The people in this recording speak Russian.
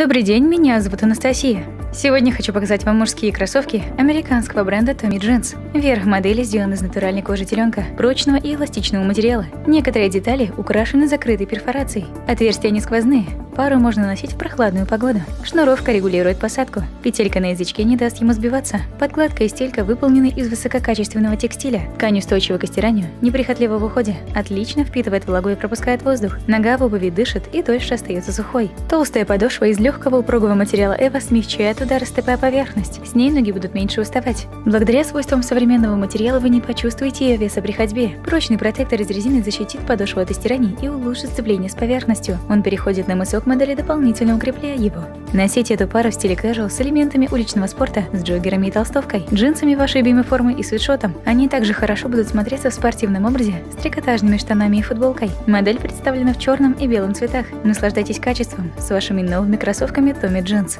Добрый день, меня зовут Анастасия. Сегодня хочу показать вам мужские кроссовки американского бренда Tommy Jeans. Верх модели сделан из натуральной кожи теленка, прочного и эластичного материала. Некоторые детали украшены закрытой перфорацией. Отверстия не сквозные, Пару можно носить в прохладную погоду. Шнуровка регулирует посадку. Петелька на язычке не даст ему сбиваться. Подкладка и стелька выполнены из высококачественного текстиля. Ткань устойчива к стиранию, неприхотлива в уходе. Отлично впитывает влагу и пропускает воздух. Нога в обуви дышит и дольше остается сухой. Толстая подошва из легкого упругого материала Эва смягчает удар, степая поверхность. С ней ноги будут меньше уставать. Благодаря свойствам современного материала вы не почувствуете ее веса при ходьбе. Прочный протектор из резины защитит подошву от стираний и улучшит сцепление с поверхностью. Он переходит на мысок модели, дополнительно укрепляя его. Носите эту пару в стиле casual с элементами уличного спорта, с джоггерами и толстовкой, джинсами вашей любимой формы и свитшотом. Они также хорошо будут смотреться в спортивном образе с трикотажными штанами и футболкой. Модель представлена в черном и белом цветах. Наслаждайтесь качеством с вашими новыми кроссовками Tommy Jeans.